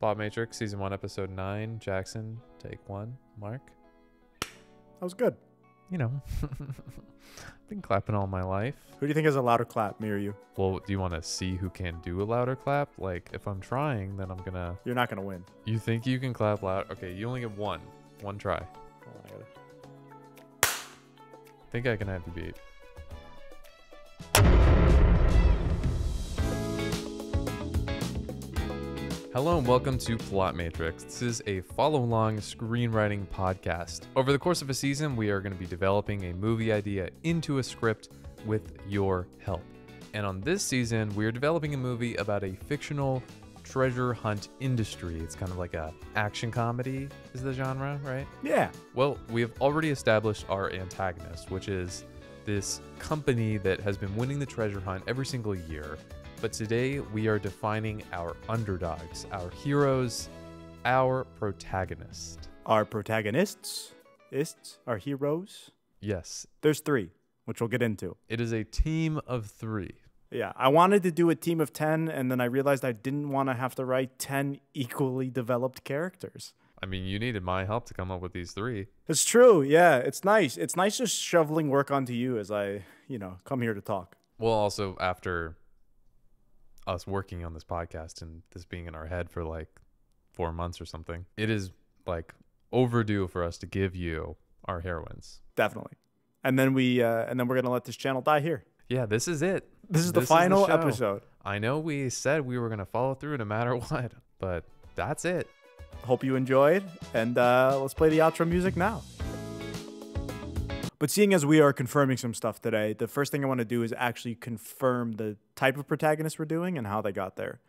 Plot Matrix, Season 1, Episode 9. Jackson, take one. Mark, That was good. you know, I've been clapping all my life. Who do you think has a louder clap, me or you? Well, do you want to see who can do a louder clap? Like, if I'm trying, then I'm gonna. You're not gonna win. You think you can clap loud? Okay, you only get one. One try. On, I gotta- think I can have you beat. Hello and welcome to Plot Matrix. This is a follow along screenwriting podcast. Over the course of a season, we are going to be developing a movie idea into a script with your help. And on this season, we are developing a movie about a fictional treasure hunt industry. It's kind of like a action comedy is the genre, right? Yeah. Well, we have already established our antagonist, which is this company that has been winning the treasure hunt every single year. But today we are defining our underdogs, our heroes, our protagonist. Our protagonists, ists, our heroes. Yes, There's three, which we'll get into. it is a team of three. Yeah, I wanted to do a team of 10, and then I realized I didn't want to have to write 10 equally developed characters. I mean, you needed my help to come up with these three. It's true. Yeah, it's nice. It's nice just shoveling work onto you as I, you know, come here to talk. Well, also after us working on this podcast and this being in our head for like four months or something, it is like overdue for us to give you our heroines. Definitely. And then we, uh, and then we're gonna let this channel die here. Yeah, this is it. This is the This is the final episode. I know we said we were going to follow through no matter what, but that's it. Hope you enjoyed, and uh, let's play the outro music now. But seeing as we are confirming some stuff today, the first thing I want to do is actually confirm the type of protagonist we're doing and how they got there.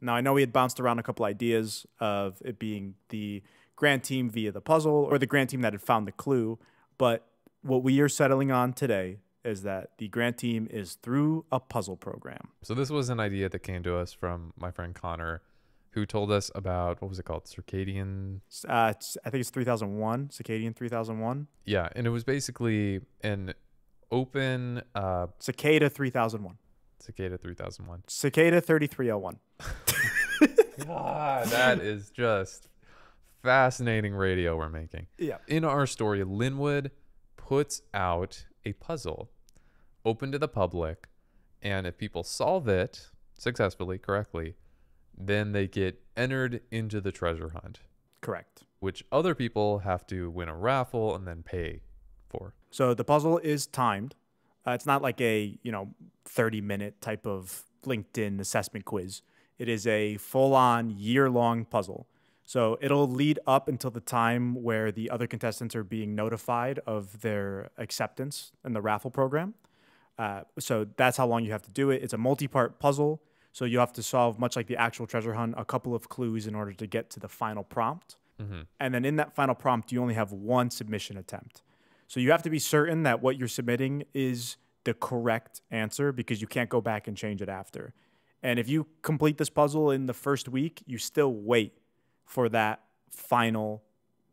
Now, I know we had bounced around a couple ideas of it being the grant team via the puzzle or the grant team that had found the clue, but what we are settling on today is that the grant team is through a puzzle program. So, this was an idea that came to us from my friend Connor, who told us about what was it called? Circadian. Uh, I think it's 3001, Circadian 3001, Yeah. And it was basically an open uh, Cicada 3001. Cicada 3001. Cicada 3301. God, that is just fascinating radio we're making. Yeah. In our story, Linwood puts out a puzzle open to the public, and if people solve it successfully, correctly, then they get entered into the treasure hunt, Correct. which other people have to win a raffle and then pay for. So the puzzle is timed. Uh, it's not like a, you know, 30 minute type of LinkedIn assessment quiz. It is a full on year long puzzle. So it'll lead up until the time where the other contestants are being notified of their acceptance in the raffle program. Uh, so that's how long you have to do it. It's a multi part puzzle. So you have to solve, much like the actual treasure hunt, a couple of clues in order to get to the final prompt. Mm-hmm. And then in that final prompt, you only have one submission attempt. So you have to be certain that what you're submitting is the correct answer because you can't go back and change it after. And if you complete this puzzle in the first week, you still wait for that final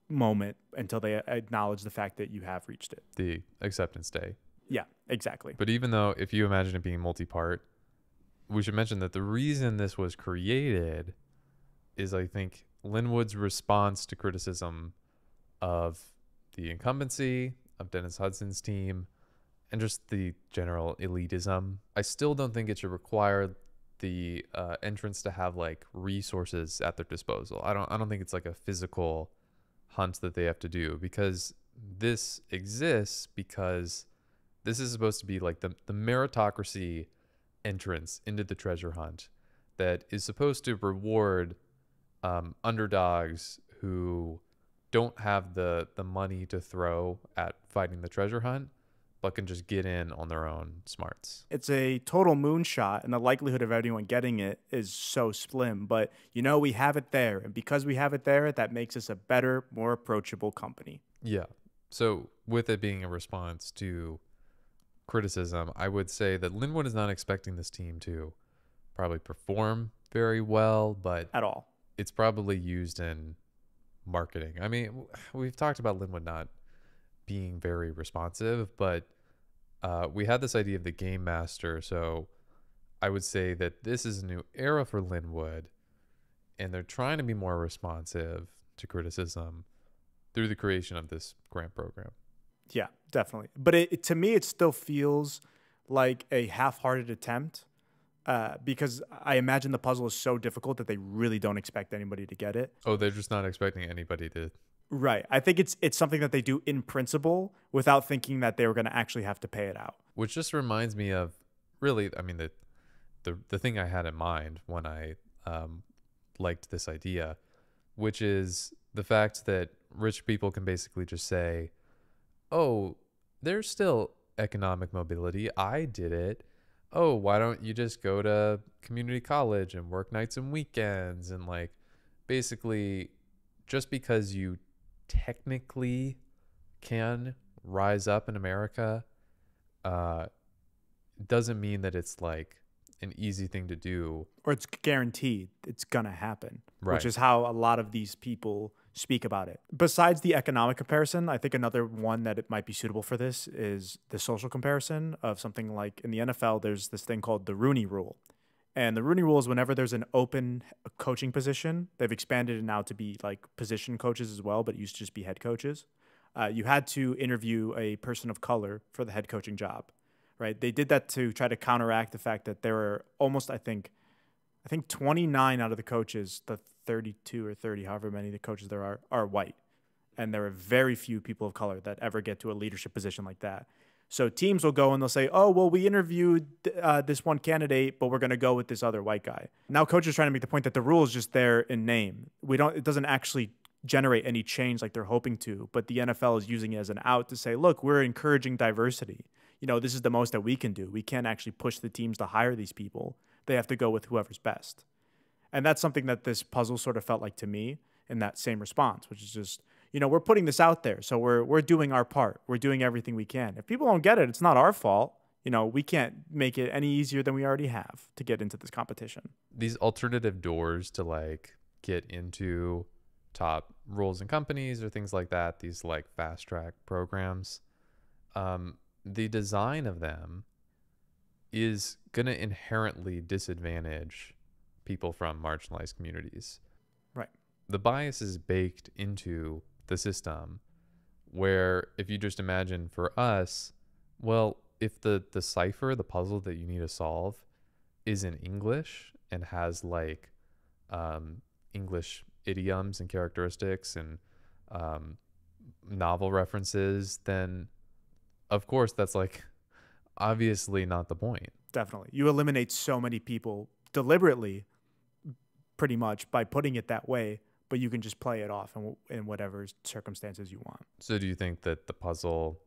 moment until they acknowledge the fact that you have reached it. The acceptance day. Yeah, exactly. But even though, if you imagine it being multi part, we should mention that the reason this was created is, I think, Linwood's response to criticism of the incumbency of Dennis Hudson's team and just the general elitism. I still don't think it should require the uh, entrants to have like resources at their disposal. I don't. I don't think it's like a physical hunt that they have to do because this exists because this is supposed to be like the, the meritocracy entrance into the treasure hunt that is supposed to reward um, underdogs who don't have the the money to throw at fighting the treasure hunt but can just get in on their own smarts It's a total moonshot, and the likelihood of anyone getting it is so slim. But you know, we have it there. And because we have it there, that makes us a better, more approachable company. Yeah. So, with it being a response to criticism, I would say that Linwood is not expecting this team to probably perform very well, but At all. it's probably used in marketing. I mean, we've talked about Linwood not being very responsive, but uh, we had this idea of the game master. So I would say that this is a new era for Linwood. and they're trying to be more responsive to criticism through the creation of this grant program. Yeah, definitely. But it, it- to me, it still feels like a half-hearted attempt uh, because I imagine the puzzle is so difficult that they really don't expect anybody to get it. Oh, they're just not expecting anybody to. Right. I think it's it's something that they do in principle without thinking that they were going to actually have to pay it out. Which just reminds me of really, I mean, the the the thing I had in mind when I um, liked this idea, which is the fact that rich people can basically just say, "Oh, there's still economic mobility. I did it. Oh, why don't you just go to community college and work nights and weekends and like basically just because you technically can rise up in America uh doesn't mean that it's like an easy thing to do. Or it's guaranteed it's going to happen, Right. which is how a lot of these people speak about it. Besides the economic comparison, I think another one that it might be suitable for this is the social comparison of something like in the NFL, there's this thing called the Rooney Rule. And the Rooney Rule is whenever there's an open coaching position, they've expanded it now to be like position coaches as well, but it used to just be head coaches. Uh, you had to interview a person of color for the head coaching job, right? They did that to try to counteract the fact that there were almost, I think, I think 29 out of the coaches, the 32 or 30, however many the coaches there are, are white. And there are very few people of color that ever get to a leadership position like that. So teams will go and they'll say, "Oh, well, we interviewed uh, this one candidate, but we're going to go with this other white guy." Now, coaches trying to make the point that the rule is just there in name. We don't. It doesn't actually generate any change like they're hoping to. But the NFL is using it as an out to say, "Look, we're encouraging diversity. You know, this is the most that we can do. We can't actually push the teams to hire these people. They have to go with whoever's best." And that's something that this puzzle sort of felt like to me in that same response, which is just, you know, we're putting this out there. So we're we're doing our part. We're doing everything we can. If people don't get it, it's not our fault. You know, we can't make it any easier than we already have to get into this competition. These alternative doors to like get into top roles in companies or things like that, these like fast track programs, um, the design of them is going to inherently disadvantage people from marginalized communities. Right. The bias is baked into the system where if you just imagine for us, well, if the the cipher, the puzzle that you need to solve is in English and has like um, English idioms and characteristics and um, novel references, then of course that's like obviously not the point. Definitely. You eliminate so many people deliberately pretty much by putting it that way, but you can just play it off in, in whatever circumstances you want. So do you think that the puzzle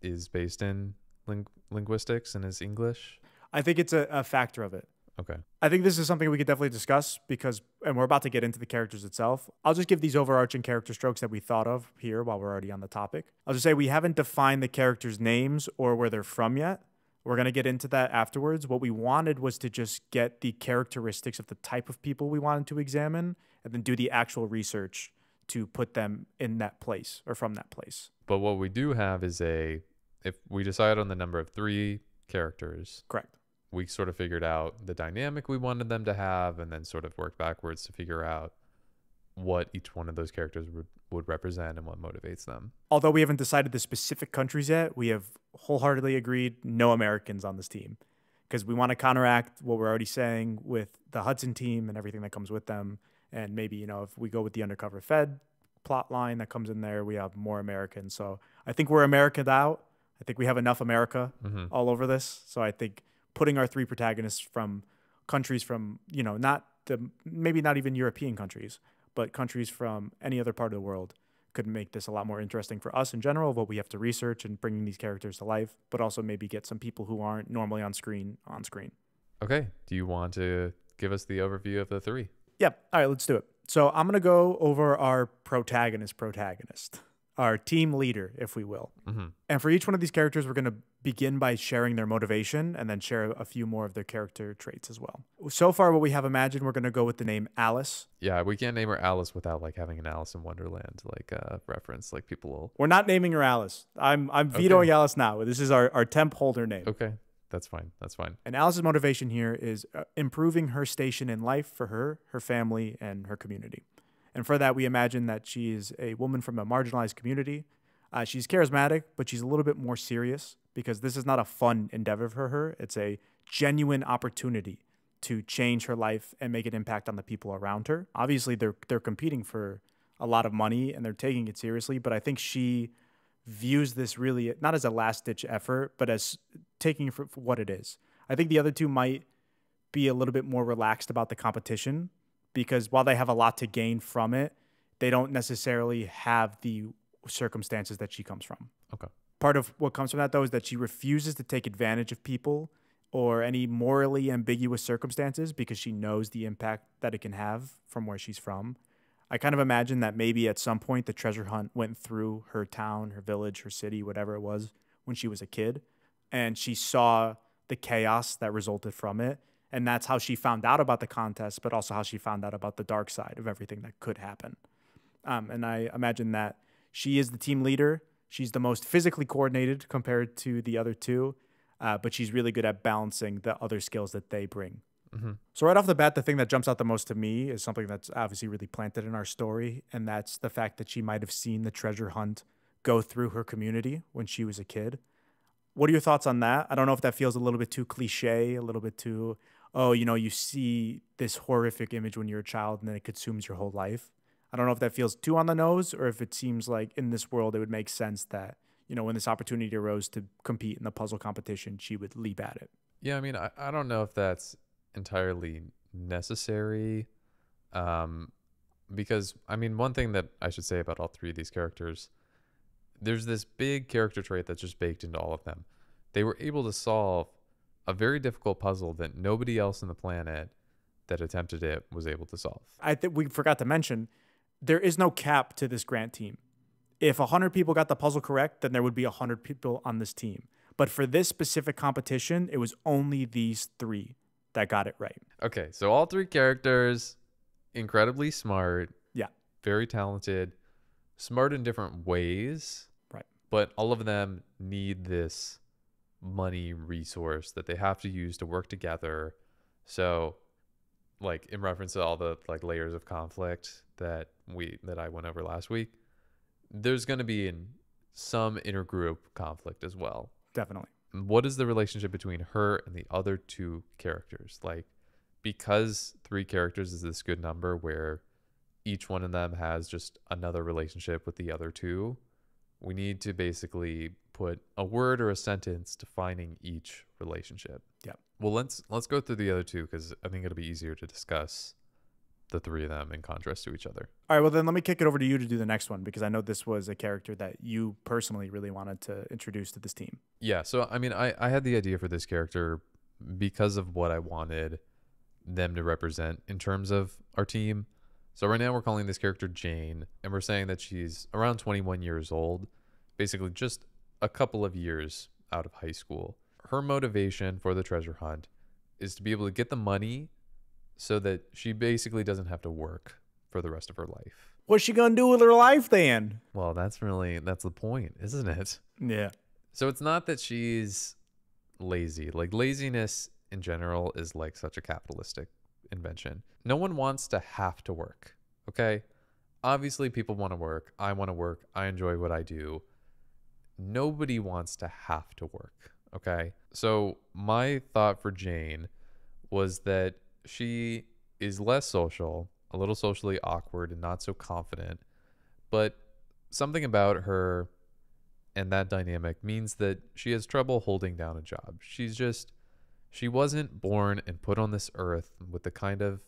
is based in ling- linguistics and is English? I think it's a, a factor of it. Okay. I think this is something we could definitely discuss because, and we're about to get into the characters itself. I'll just give these overarching character strokes that we thought of here while we're already on the topic. I'll just say we haven't defined the characters' names or where they're from yet. We're going to get into that afterwards. What we wanted was to just get the characteristics of the type of people we wanted to examine and then do the actual research to put them in that place or from that place. But what we do have is a if we decide on the number of 3 characters, Correct. we sort of figured out the dynamic we wanted them to have and then sort of worked backwards to figure out what each one of those characters would, would represent and what motivates them. Although we haven't decided the specific countries yet, we have wholeheartedly agreed no Americans on this team because we want to counteract what we're already saying with the Hudson team and everything that comes with them. And maybe, you know, if we go with the undercover Fed plot line that comes in there, we have more Americans. So I think we're American out. I think we have enough America Mhm. all over this. So I think putting our three protagonists from countries from, you know, not the maybe not even European countries, but countries from any other part of the world could make this a lot more interesting for us in general what we have to research and bringing these characters to life, but also maybe get some people who aren't normally on screen on screen. Okay. Do you want to give us the overview of the 3? Yep. All right, let's do it. So I'm going to go over our protagonist, protagonist, our team leader, if we will. Mhm. And for each one of these characters, we're going to begin by sharing their motivation and then share a few more of their character traits as well. So far, what we have imagined, we're going to go with the name Alice. Yeah, we can't name her Alice without like having an Alice in Wonderland like uh, reference. Like people will. We're not naming her Alice. I'm I'm vetoing Alice now. This is our, our temp holder name. Okay, That's fine. That's fine. And Alice's motivation here is uh, improving her station in life for her, her family, and her community. And for that, we imagine that she is a woman from a marginalized community. Uh, she's charismatic, but she's a little bit more serious because this is not a fun endeavor for her. It's a genuine opportunity to change her life and make an impact on the people around her. Obviously, they're they're competing for a lot of money and they're taking it seriously, but I think she views this really not as a last ditch effort, but as taking for, for what it is. I think the other two might be a little bit more relaxed about the competition because while they have a lot to gain from it, they don't necessarily have the circumstances that she comes from. Okay. Part of what comes from that though is that she refuses to take advantage of people or any morally ambiguous circumstances because she knows the impact that it can have from where she's from. I kind of imagine that maybe at some point the treasure hunt went through her town, her village, her city, whatever it was, when she was a kid. And she saw the chaos that resulted from it. And that's how she found out about the contest, but also how she found out about the dark side of everything that could happen. Um, and I imagine that she is the team leader. She's the most physically coordinated compared to the other two, uh, but she's really good at balancing the other skills that they bring. Mm-hmm. So right off the bat, the thing that jumps out the most to me is something that's obviously really planted in our story, and that's the fact that she might have seen the treasure hunt go through her community when she was a kid. What are your thoughts on that? I don't know if that feels a little bit too cliche, a little bit too, oh, you know, you see this horrific image when you're a child and then it consumes your whole life. I don't know if that feels too on the nose or if it seems like in this world it would make sense that, you know, when this opportunity arose to compete in the puzzle competition, she would leap at it. Yeah, I mean, I, I don't know if that's entirely necessary. Um, because, I mean, one thing that I should say about all three of these characters, there's this big character trait that's just baked into all of them. They were able to solve a very difficult puzzle that nobody else on the planet that attempted it was able to solve. I think we forgot to mention there is no cap to this grant team. If 100 people got the puzzle correct, then there would be 100 people on this team. But for this specific competition, it was only these three that got it right. Okay, so all three characters, incredibly smart. Yeah. Very talented, smart in different ways. Right. But all of them need this money resource that they have to use to work together. So, like in reference to all the like layers of conflict that we that I went over last week, there's going to be in some intergroup conflict as well. Definitely. What is the relationship between her and the other two characters? Like, because three characters is this good number where each one of them has just another relationship with the other two, we need to basically put a word or a sentence defining each relationship. Yeah. Well, let's let's go through the other two because I think it'll be easier to discuss the three of them in contrast to each other. All right, well, then let me kick it over to you to do the next one because I know this was a character that you personally really wanted to introduce to this team. Yeah, so I mean, I I had the idea for this character because of what I wanted them to represent in terms of our team. So right now we're calling this character Jane, and we're saying that she's around 21 years old, basically just a couple of years out of high school. Her motivation for the treasure hunt is to be able to get the money so that she basically doesn't have to work for the rest of her life. What's she gonna do with her life then? Well, that's really that's the point, isn't it? Yeah. So it's not that she's lazy. Like laziness in general is like such a capitalistic invention. No one wants to have to work. Okay? Obviously people want to work. I want to work. I enjoy what I do. Nobody wants to have to work. Okay? So my thought for Jane was that she is less social, a little socially awkward and not so confident, but something about her and that dynamic means that she has trouble holding down a job. She's just she wasn't born and put on this earth with the kind of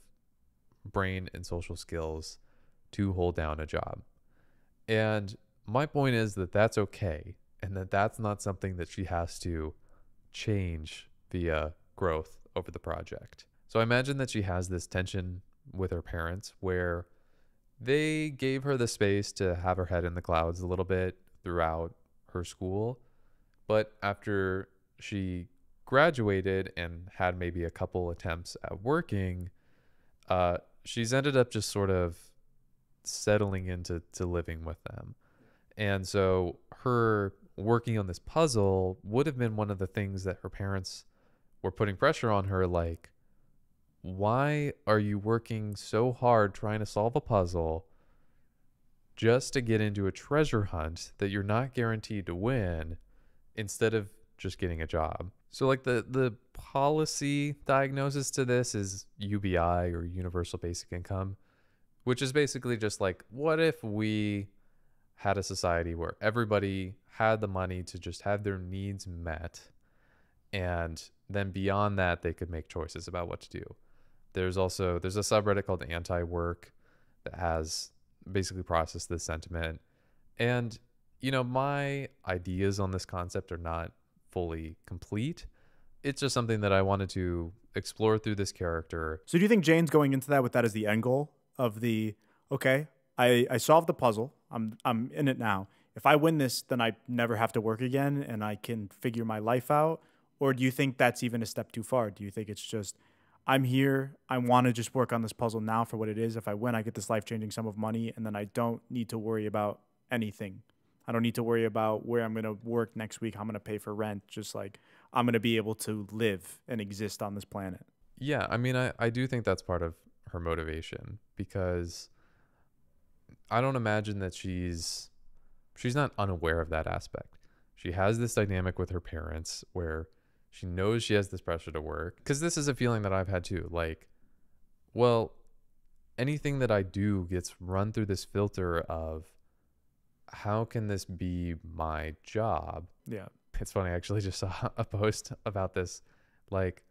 brain and social skills to hold down a job. And my point is that that's okay and that that's not something that she has to change via growth over the project. So I imagine that she has this tension with her parents where they gave her the space to have her head in the clouds a little bit throughout her school. But after she graduated and had maybe a couple attempts at working, uh, she's ended up just sort of settling into to living with them. And so her working on this puzzle would have been one of the things that her parents were putting pressure on her like why are you working so hard trying to solve a puzzle just to get into a treasure hunt that you're not guaranteed to win instead of just getting a job. So like the the policy diagnosis to this is UBI or universal basic income, which is basically just like what if we had a society where everybody had the money to just have their needs met and then beyond that they could make choices about what to do. There's also there's a subreddit called anti-work that has basically processed this sentiment and you know my ideas on this concept are not fully complete. It's just something that I wanted to explore through this character. So do you think Jane's going into that with that as the end goal of the okay, I, I solved the puzzle. I'm I'm in it now. If I win this, then I never have to work again and I can figure my life out. Or do you think that's even a step too far? Do you think it's just I'm here, I want to just work on this puzzle now for what it is. If I win, I get this life changing sum of money, and then I don't need to worry about anything. I don't need to worry about where I'm going to work next week, I'm going to pay for rent. Just like I'm going to be able to live and exist on this planet. Yeah, I mean, I, I do think that's part of her motivation because I don't imagine that she's she's not unaware of that aspect. She has this dynamic with her parents where she knows she has this pressure to work because this is a feeling that I've had too. Like, well, anything that I do gets run through this filter of how can this be my job? Yeah. It's funny, I actually just saw a post about this. Like,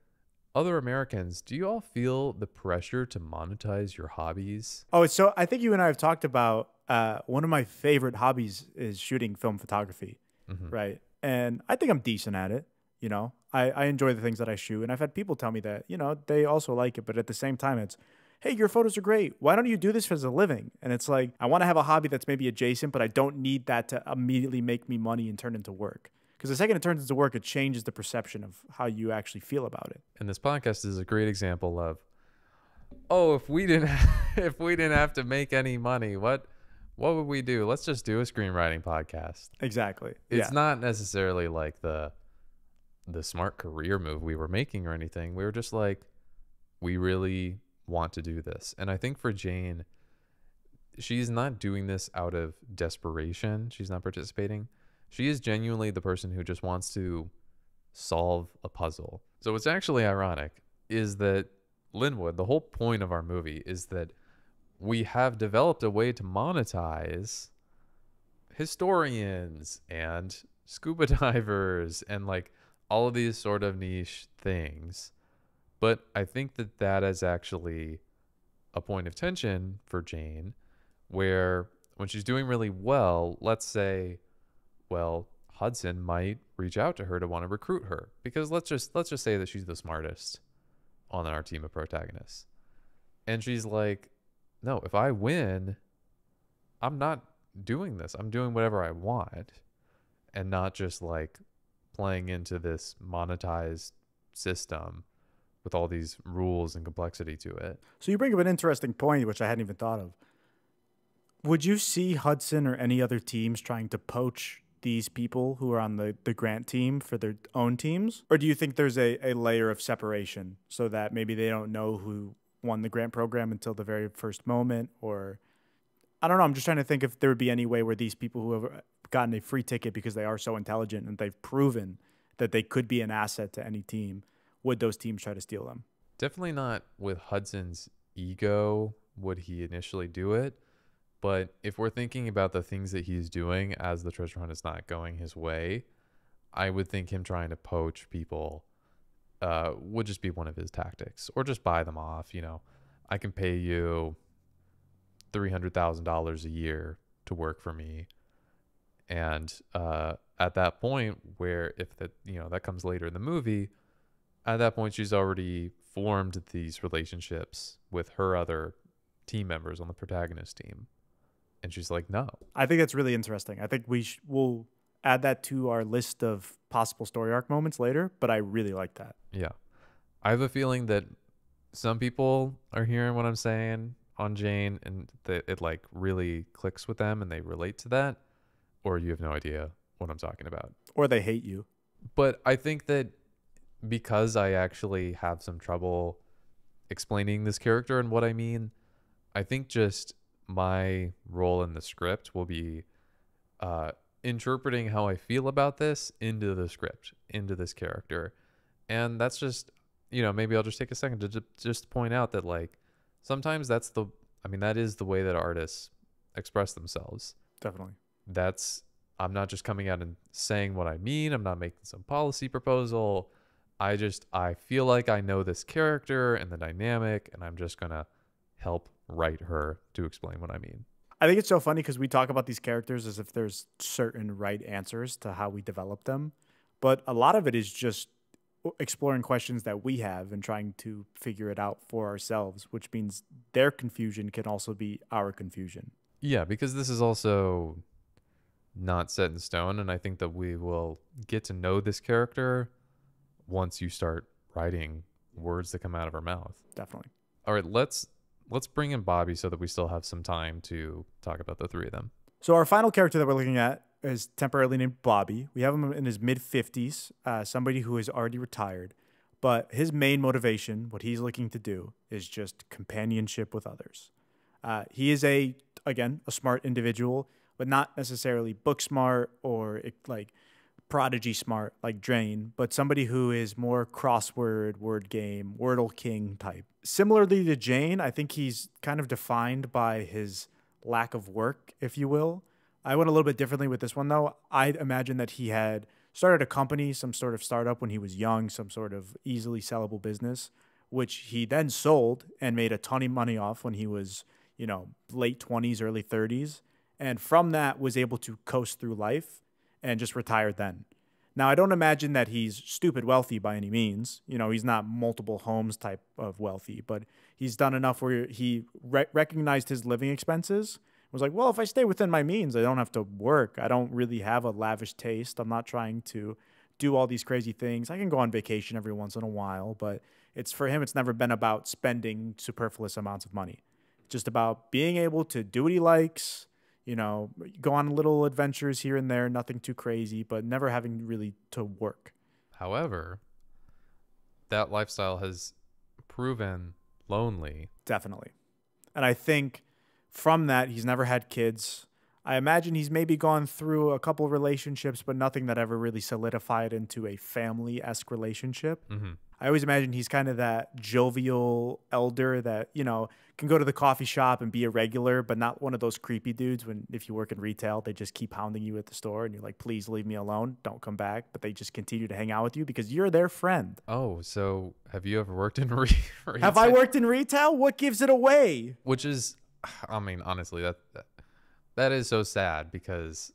other Americans, do you all feel the pressure to monetize your hobbies? Oh, so I think you and I have talked about uh, one of my favorite hobbies is shooting film photography, Mhm. right? And I think I'm decent at it. You know, I, I enjoy the things that I shoot, and I've had people tell me that you know they also like it, but at the same time, it's hey, your photos are great. Why don't you do this as a living? And it's like I want to have a hobby that's maybe adjacent, but I don't need that to immediately make me money and turn into work. Because the second it turns into work, it changes the perception of how you actually feel about it. And this podcast is a great example of, oh, if we didn't, if we didn't have to make any money, what, what would we do? Let's just do a screenwriting podcast. Exactly. It's yeah. not necessarily like the, the smart career move we were making or anything. We were just like, we really want to do this. And I think for Jane, she's not doing this out of desperation. She's not participating. She is genuinely the person who just wants to solve a puzzle. So what's actually ironic is that Linwood, the whole point of our movie is that we have developed a way to monetize historians and scuba divers and like all of these sort of niche things. But I think that that is actually a point of tension for Jane where when she's doing really well, let's say well, Hudson might reach out to her to want to recruit her because let's just let's just say that she's the smartest on our team of protagonists. And she's like, "No, if I win, I'm not doing this. I'm doing whatever I want and not just like playing into this monetized system with all these rules and complexity to it." So you bring up an interesting point, which I hadn't even thought of. Would you see Hudson or any other teams trying to poach these people who are on the, the grant team for their own teams? Or do you think there's a, a layer of separation so that maybe they don't know who won the grant program until the very first moment? Or I don't know. I'm just trying to think if there would be any way where these people who have gotten a free ticket because they are so intelligent and they've proven that they could be an asset to any team, would those teams try to steal them? Definitely not with Hudson's ego would he initially do it. But if we're thinking about the things that he's doing as the treasure hunt is not going his way, I would think him trying to poach people uh, would just be one of his tactics, or just buy them off. You know, I can pay you three hundred thousand dollars a year to work for me, and uh, at that point, where if that you know that comes later in the movie, at that point she's already formed these relationships with her other team members on the protagonist team and she's like no I think that's really interesting. I think we sh- will add that to our list of possible story arc moments later, but I really like that. yeah i have a feeling that some people are hearing what i'm saying on jane and that it like really clicks with them and they relate to that or you have no idea what i'm talking about Or they hate you. but i think that because I actually have some trouble explaining this character and what I mean, I think just my role in the script will be uh, interpreting how I feel about this into the script, into this character. And that's just, you know, maybe I'll just take a second to ju- just point out that, like, sometimes that's the, I mean, that is the way that artists express themselves. Definitely. That's, I'm not just coming out and saying what I mean, I'm not making some policy proposal. I just, I feel like I know this character and the dynamic, and I'm just going to help write her to explain what I mean. I think it's so funny because we talk about these characters as if there's certain right answers to how we develop them, but a lot of it is just exploring questions that we have and trying to figure it out for ourselves, which means their confusion can also be our confusion. Yeah, because this is also not set in stone, and I think that we will get to know this character once you start writing words that come out of her mouth. Definitely. All right, let's let's bring in Bobby so that we still have some time to talk about the three of them. So our final character that we're looking at is temporarily named Bobby. We have him in his mid fifties, uh, somebody who is already retired, but his main motivation, what he's looking to do, is just companionship with others. Uh, he is a again a smart individual, but not necessarily book smart or like prodigy smart like Jane, but somebody who is more crossword, word game, Wordle King type. Similarly to Jane, I think he's kind of defined by his lack of work, if you will. I went a little bit differently with this one though. I'd imagine that he had started a company, some sort of startup when he was young, some sort of easily sellable business, which he then sold and made a ton of money off when he was, you know, late 20s, early 30s. And from that was able to coast through life and just retired then. Now, I don't imagine that he's stupid wealthy by any means. You know, he's not multiple homes type of wealthy, but he's done enough where he re- recognized his living expenses. Was like, well, if I stay within my means, I don't have to work. I don't really have a lavish taste. I'm not trying to do all these crazy things. I can go on vacation every once in a while, but it's for him, it's never been about spending superfluous amounts of money. It's just about being able to do what he likes, you know, go on little adventures here and there, nothing too crazy, but never having really to work. However, that lifestyle has proven lonely. Definitely. And I think from that, he's never had kids. I imagine he's maybe gone through a couple relationships, but nothing that ever really solidified into a family esque relationship. Mm-hmm. I always imagine he's kind of that jovial elder that, you know, can go to the coffee shop and be a regular, but not one of those creepy dudes when if you work in retail, they just keep hounding you at the store and you're like, please leave me alone. Don't come back. But they just continue to hang out with you because you're their friend. Oh, so have you ever worked in re- retail? Have I worked in retail? What gives it away? Which is, I mean, honestly, that that, that is so sad because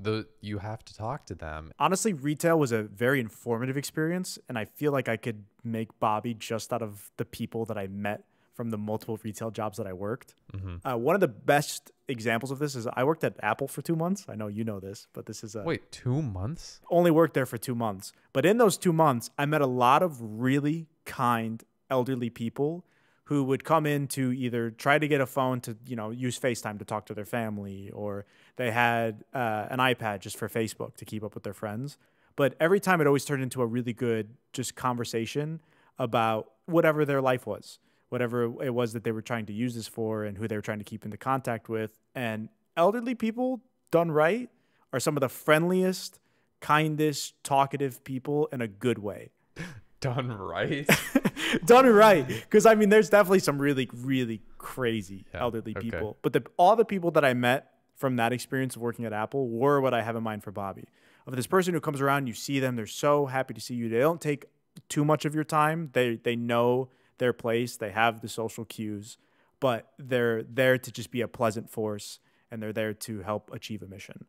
the you have to talk to them. Honestly, retail was a very informative experience, and I feel like I could make Bobby just out of the people that I met from the multiple retail jobs that I worked. Mm-hmm. Uh, one of the best examples of this is I worked at Apple for two months. I know you know this, but this is a Wait, two months? only worked there for two months. But in those two months, I met a lot of really kind elderly people who would come in to either try to get a phone to you know use FaceTime to talk to their family, or they had uh, an iPad just for Facebook to keep up with their friends. But every time it always turned into a really good just conversation about whatever their life was, whatever it was that they were trying to use this for, and who they were trying to keep into contact with. And elderly people done right are some of the friendliest, kindest, talkative people in a good way. Done right? done it right. Because i mean there's definitely some really really crazy Yeah, elderly okay. people. But the, all the people that i met from that experience of working at apple were what i have in mind for bobby. Of this person who comes around you see them they're so happy to see you. They don't take too much of your time. They they know their place. They have the social cues. But they're there to just be a pleasant force and they're there to help achieve a mission.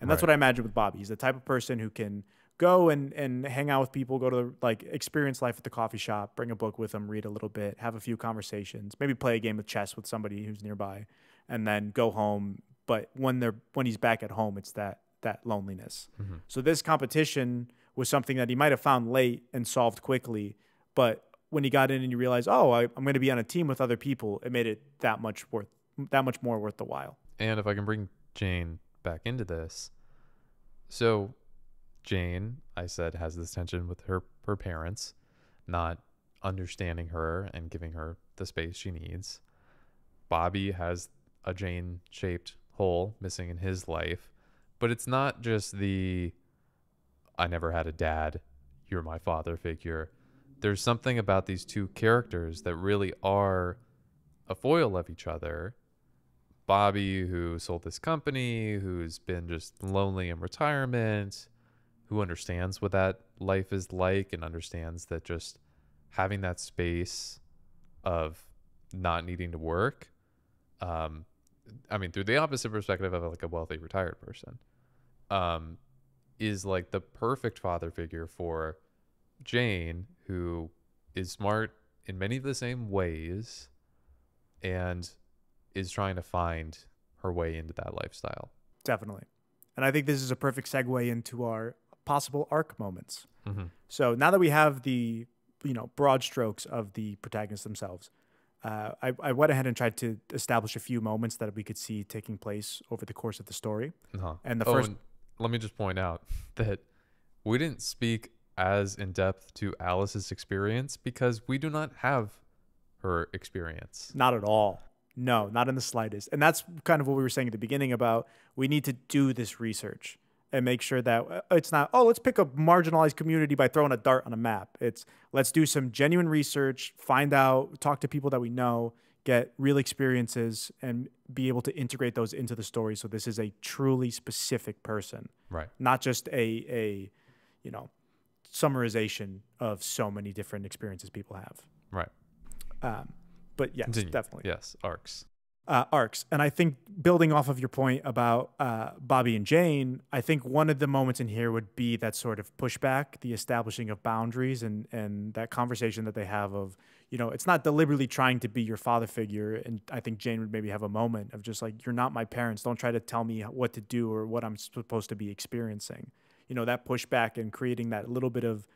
And that's what i imagine with bobby. He's the type of person who can go and, and hang out with people, go to like experience life at the coffee shop, bring a book with them, read a little bit, have a few conversations, maybe play a game of chess with somebody who's nearby, and then go home. But when they're when he's back at home, it's that that loneliness. Mhm. So this competition was something that he might have found late and solved quickly, but when he got in and you realize, oh, I, I'm going to be on a team with other people, it made it that much worth that much more worth the while. And if I can bring Jane back into this, so Jane, I said, has this tension with her her parents, not understanding her and giving her the space she needs. Bobby has a Jane shaped hole missing in his life, but it's not just the I never had a dad, you're my father figure. There's something about these two characters that really are a foil of each other. Bobby, who sold this company, who's been just lonely in retirement, who understands what that life is like and understands that just having that space of not needing to work um i mean through the opposite perspective of like a wealthy retired person um is like the perfect father figure for jane who is smart in many of the same ways and is trying to find her way into that lifestyle Definitely. And I think this is a perfect segue into our possible arc moments. Mhm. So now that we have the you know broad strokes of the protagonists themselves, uh, I, I went ahead and tried to establish a few moments that we could see taking place over the course of the story. uh-huh. And the Oh, first, and let me just point out that we didn't speak as in depth to alice's experience because we do not have her experience not at all. No, not in the slightest. And that's kind of what we were saying at the beginning about we need to do this research and make sure that uh, it's not, oh, let's pick a marginalized community by throwing a dart on a map. It's let's do some genuine research, find out, talk to people that we know, get real experiences, and be able to integrate those into the story. So this is a truly specific person, right not just a, a you know, summarization of so many different experiences people have. right Um, but yes, Continue. definitely yes arcs uh, arcs. And I think building off of your point about uh, Bobby and Jane, I think one of the moments in here would be that sort of pushback, the establishing of boundaries, and and that conversation that they have of, you know, it's not deliberately trying to be your father figure. And I think Jane would maybe have a moment of just like, you're not my parents. Don't try to tell me what to do or what I'm supposed to be experiencing. You know, that pushback and creating that little bit of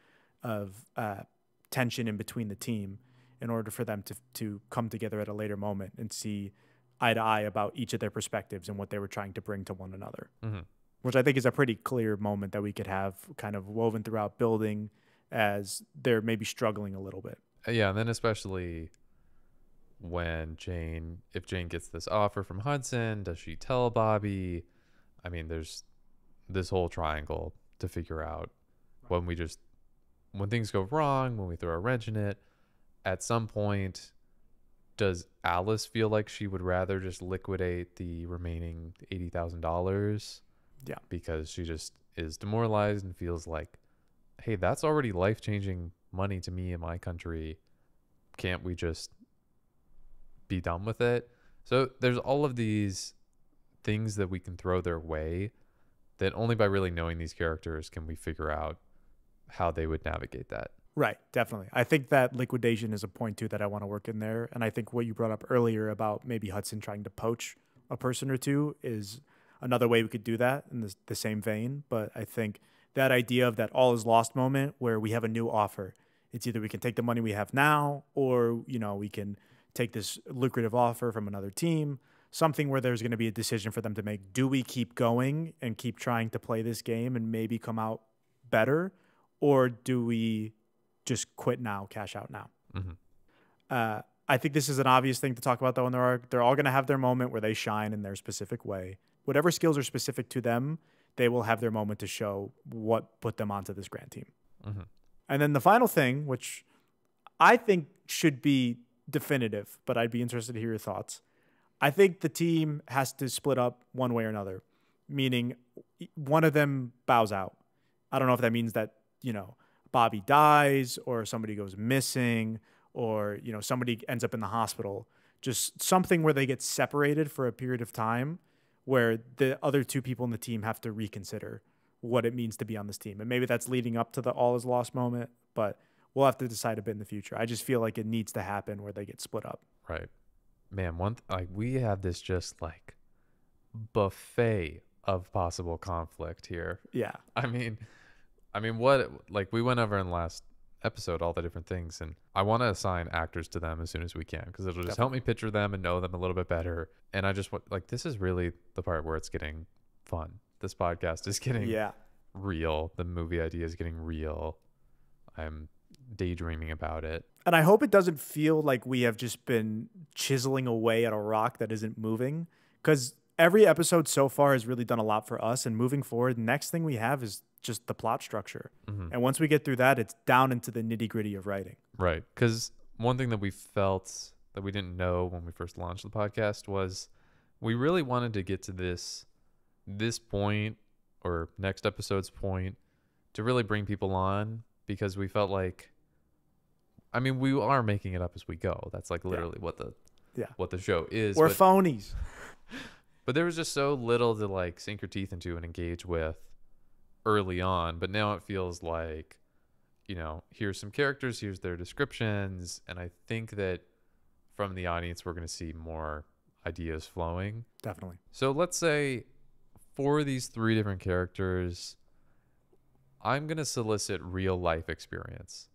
of uh, tension in between the team in order for them to to come together at a later moment and see eye to eye about each of their perspectives and what they were trying to bring to one another, Mhm. which I think is a pretty clear moment that we could have kind of woven throughout building as they're maybe struggling a little bit. Uh, yeah and then especially when jane if jane gets this offer from hudson does she tell bobby i mean there's this whole triangle to figure out when we just when things go wrong when we throw a wrench in it at some point does alice feel like she would rather just liquidate the remaining $80000 Yeah. because she just is demoralized and feels like hey that's already life-changing money to me in my country. Can't we just be done with it? So there's all of these things that we can throw their way that only by really knowing these characters can we figure out how they would navigate that Right, definitely. I think that liquidation is a point too that I want to work in there. And I think what you brought up earlier about maybe Hudson trying to poach a person or two is another way we could do that in the, the same vein. But I think that idea of that all is lost moment where we have a new offer. It's either we can take the money we have now or, you know, we can take this lucrative offer from another team, something where there's going to be a decision for them to make. Do we keep going and keep trying to play this game and maybe come out better? Or do we just quit now, cash out now? Mhm. Uh, I think this is an obvious thing to talk about, though. And they're they're all going to have their moment where they shine in their specific way. Whatever skills are specific to them, they will have their moment to show what put them onto this grant team. Mhm. And then the final thing, which I think should be definitive, but I'd be interested to hear your thoughts. I think the team has to split up one way or another, meaning one of them bows out. I don't know if that means that, you know, Bobby dies or somebody goes missing or, you know, somebody ends up in the hospital. Just something where they get separated for a period of time where the other two people in the team have to reconsider what it means to be on this team. And maybe that's leading up to the all is lost moment, but we'll have to decide a bit in the future. I just feel like it needs to happen where they get split up. right man one th- like we have this just like buffet of possible conflict here Yeah. I mean, I mean, what like we went over in the last episode all the different things, and I want to assign actors to them as soon as we can because it'll just help me picture them and know them a little bit better. And I just want like this is really the part where it's getting fun. This podcast is getting Yeah. real. The movie idea is getting real. I'm daydreaming about it. And I hope it doesn't feel like we have just been chiseling away at a rock that isn't moving. Because every episode so far has really done a lot for us. And moving forward, the next thing we have is just the plot structure. Mhm. And once we get through that, it's down into the nitty gritty of writing. Right. Because one thing that we felt that we didn't know when we first launched the podcast was we really wanted to get to this this point or next episode's point to really bring people on because we felt like I mean we are making it up as we go. That's like literally what the Yeah. what the show is. We're but- phonies. but there was just so little to like sink your teeth into and engage with early on but now it feels like you know here's some characters here's their descriptions and i think that from the audience we're going to see more ideas flowing. Definitely. so let's say for these three different characters i'm going to solicit real life experience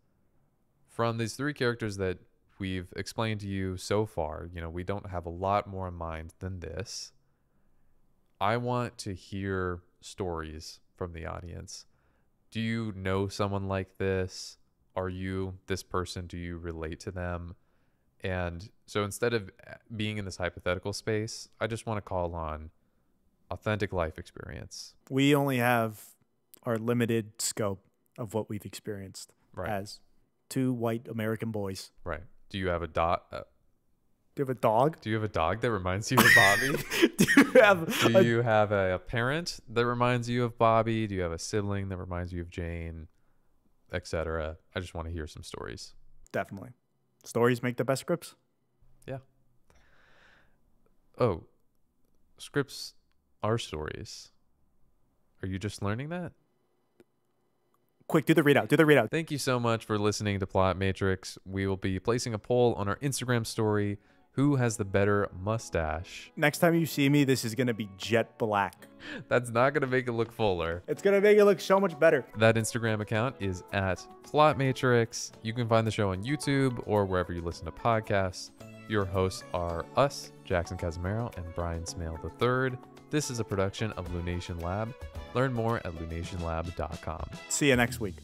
from these three characters that we've explained to you so far. You know we don't have a lot more in mind than this. I want to hear stories from the audience. Do you know someone like this? Are you this person? Do you relate to them? And so instead of uh, being in this hypothetical space, I just want to call on authentic life experience. We only have our limited scope of what we've experienced Right. as two white American boys. right. Do you have a dot? Do you have a dog? do you have a dog that reminds you of Bobby? Do you have do a you have a, a parent that reminds you of Bobby? Do you have a sibling that reminds you of Jane, etc.? I just want to hear some stories. Definitely. Stories make the best scripts. Yeah. Oh, scripts are stories. Are you just learning that? Quick, do the readout. Do the readout. Thank you so much for listening to Plot Matrix. We will be placing a poll on our Instagram story. Who has the better mustache? Next time you see me, this is going to be jet black. That's not going to make it look fuller. It's going to make it look so much better. That Instagram account is at Plot Matrix. You can find the show on YouTube or wherever you listen to podcasts. Your hosts are us, Jackson Casimiro, and Brian Smail III. This is a production of Lunation Lab. Learn more at lunationlab.com. See you next week.